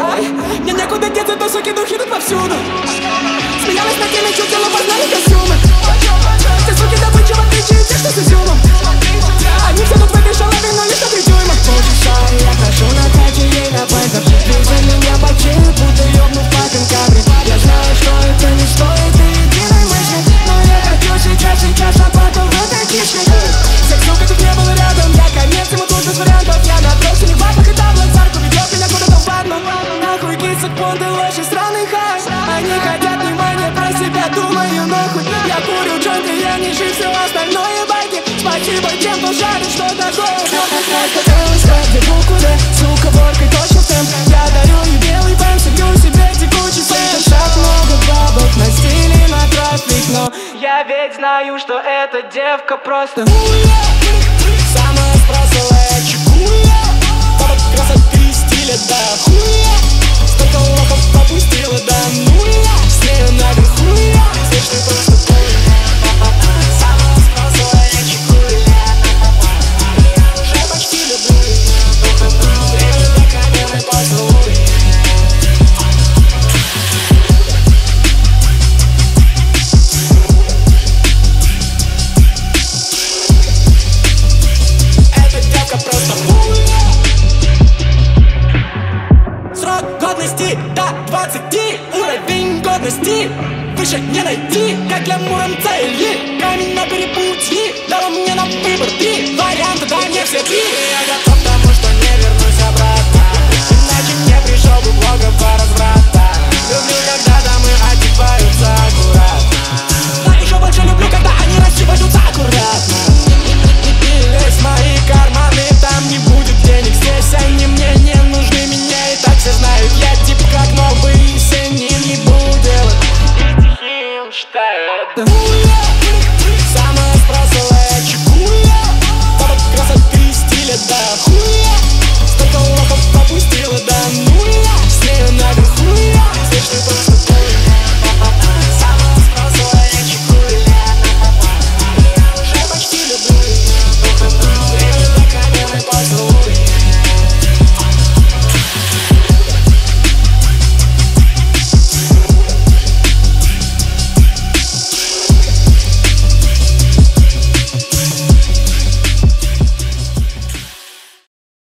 Ай, мне некуда деться, то суки духи тут повсюду. Смеялась на теме, чуть дело познали и странный хай Они хотят внимания про себя Думаю, нахуй Я курю джонты, я не жив, все остальное байки. Спасибо тем, кто жарит, что такое Девушка, бегу куда, сука, боркой точно в темп Я дарю ей белый бэм, сидю себе текучий сэм. Так много бабок на стиле, на трафик, но Я ведь знаю, что эта девка просто Самая спросовая расти Выше не найти, как для Муромца Ильи Камень на перепутье, дал мне на выбор Три варианта, дай мне все три. the. Ooh.